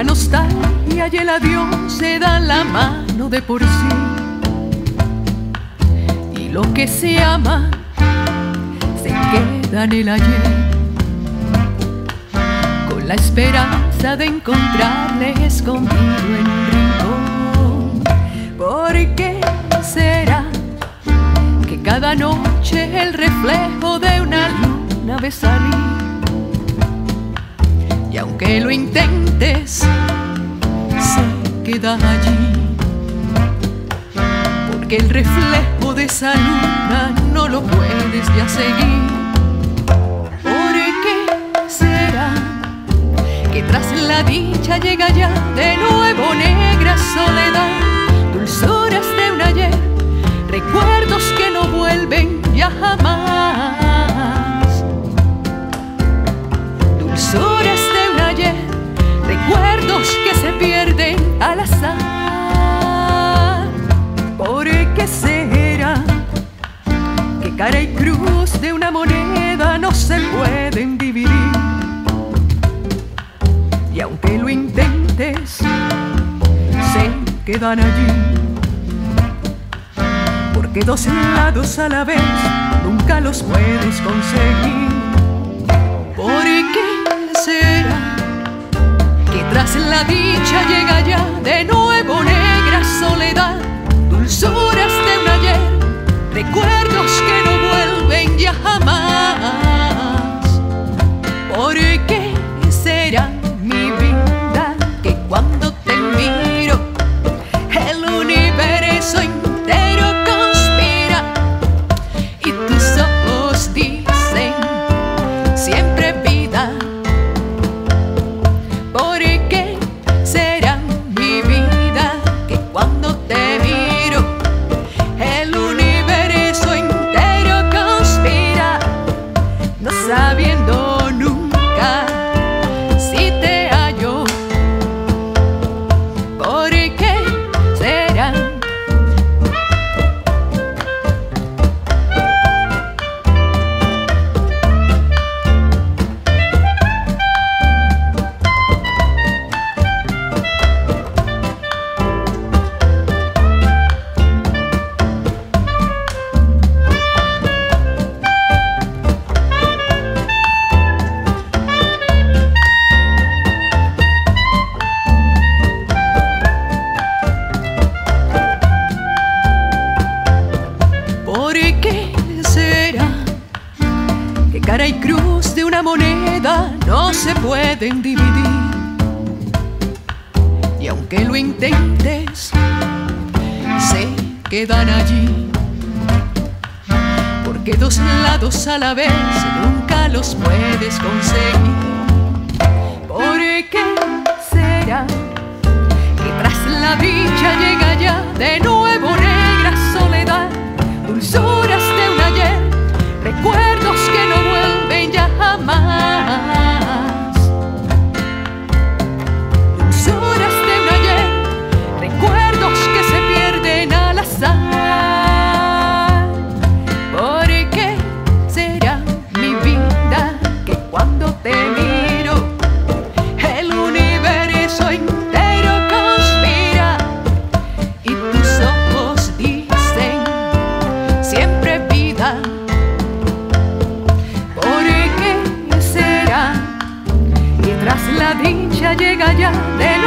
y el adiós se dan la mano de por sí. Y lo que se ama se queda en el ayer. Con la esperanza de encontrarle escondido en un rincón. ¿Por qué será que cada noche el reflejo de una luna ve? Y aunque lo intentes, queda allí. Porque el reflejo de esa luna no lo puedes ya seguir. ¿Por qué será que tras la dicha llega ya de nuevo negra soledad? Dulzuras de un ayer, recuerdos que no vuelven ya jamás. Quedan allí. Porque dos lados a la vez nunca los puedes conseguir. ¿Por qué será? tras la dicha llega ya de nuevo negra soledad, dulzuras de un ayer, recuerdos que no cara y cruz de una moneda no se pueden dividir? Y aunque lo intentes, se quedan allí. Porque dos lados a la vez nunca los puedes conseguir. ¿Por qué será que tras la dicha llega ya de nuevo negra soledad? dulzuras de un ayer, vuelven ya playa de